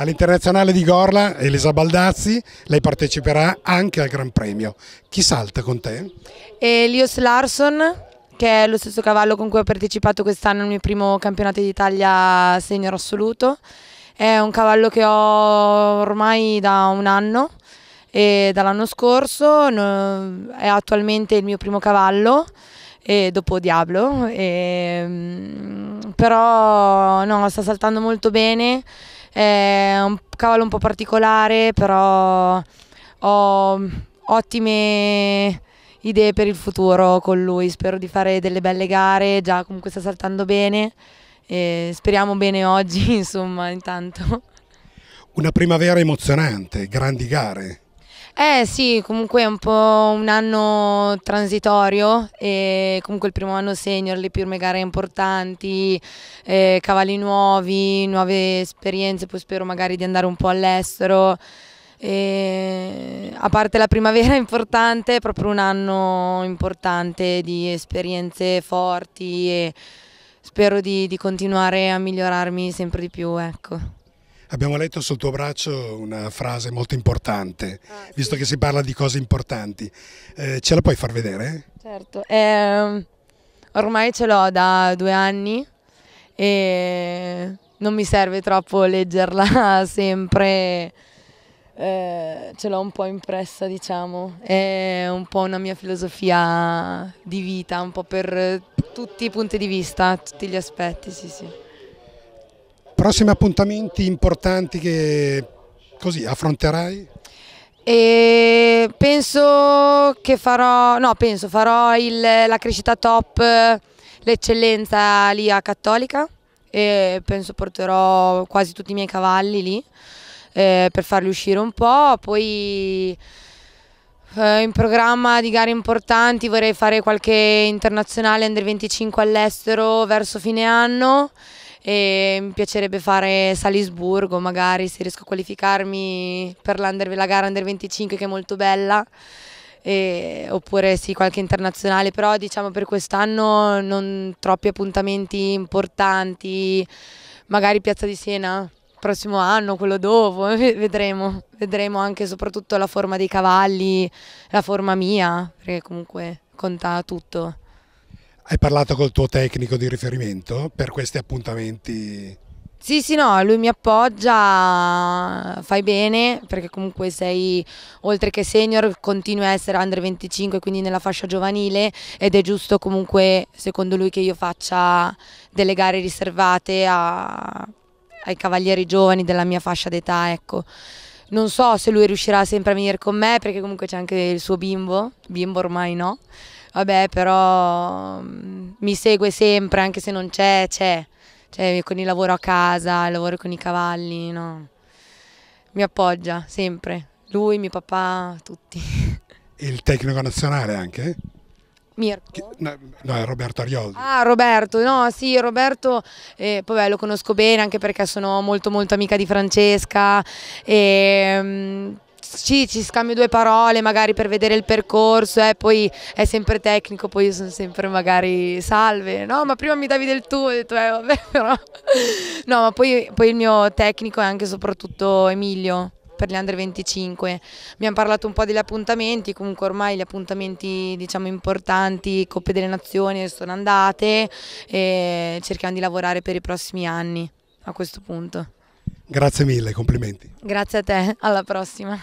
All'internazionale di Gorla, Elisa Baldazzi, lei parteciperà anche al Gran Premio. Chi salta con te? Elios Larson, che è lo stesso cavallo con cui ho partecipato quest'anno al mio primo campionato d'Italia senior assoluto. È un cavallo che ho ormai da un anno e dall'anno scorso è attualmente il mio primo cavallo dopo Diablo e, mm, però no, sta saltando molto bene è un cavallo un po' particolare, però ho ottime idee per il futuro con lui. Spero di fare delle belle gare, già comunque sta saltando bene e speriamo bene oggi, insomma, intanto. Una primavera emozionante, grandi gare. Eh sì, comunque è un po' un anno transitorio e comunque il primo anno senior, le prime gare importanti, eh, cavalli nuovi, nuove esperienze, poi spero magari di andare un po' all'estero. a parte la primavera importante, è proprio un anno importante di esperienze forti e spero di, di continuare a migliorarmi sempre di più. Ecco. Abbiamo letto sul tuo braccio una frase molto importante, ah, visto sì. che si parla di cose importanti. Eh, ce la puoi far vedere? Certo, eh, ormai ce l'ho da due anni e non mi serve troppo leggerla sempre, eh, ce l'ho un po' impressa diciamo, è un po' una mia filosofia di vita, un po' per tutti i punti di vista, tutti gli aspetti, sì sì. Prossimi appuntamenti importanti che così affronterai? E penso che farò, no penso farò il, la crescita top, l'eccellenza lì a Cattolica e penso porterò quasi tutti i miei cavalli lì eh, per farli uscire un po', poi eh, in programma di gare importanti vorrei fare qualche internazionale under 25 all'estero verso fine anno e mi piacerebbe fare Salisburgo magari se riesco a qualificarmi per la gara Under 25 che è molto bella. E, oppure sì qualche internazionale. Però diciamo per quest'anno non troppi appuntamenti importanti. Magari Piazza di Siena prossimo anno, quello dopo, vedremo, vedremo anche soprattutto la forma dei cavalli, la forma mia, perché comunque conta tutto. Hai parlato col tuo tecnico di riferimento per questi appuntamenti? Sì, sì, no, lui mi appoggia, fai bene perché comunque sei, oltre che senior, continui a essere under 25, quindi nella fascia giovanile ed è giusto comunque, secondo lui, che io faccia delle gare riservate a, ai cavalieri giovani della mia fascia d'età, ecco. Non so se lui riuscirà sempre a venire con me perché comunque c'è anche il suo bimbo, bimbo ormai no, vabbè però mm, mi segue sempre anche se non c'è, c'è, cioè, con il lavoro a casa, il lavoro con i cavalli, no? mi appoggia sempre, lui, mio papà, tutti. Il tecnico nazionale anche? Mirko? No, no, è Roberto Arioldi. Ah, Roberto, no, sì, Roberto, eh, poi beh, lo conosco bene anche perché sono molto molto amica di Francesca e... Ci, ci scambio due parole magari per vedere il percorso, eh, poi è sempre tecnico, poi io sono sempre magari salve, no ma prima mi davi del tuo, ho detto eh vabbè però, no ma poi, poi il mio tecnico è anche soprattutto Emilio per gli under 25. Abbiamo parlato un po' degli appuntamenti, comunque ormai gli appuntamenti diciamo importanti, Coppe delle Nazioni sono andate e cerchiamo di lavorare per i prossimi anni a questo punto. Grazie mille, complimenti. Grazie a te, alla prossima.